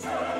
Victory!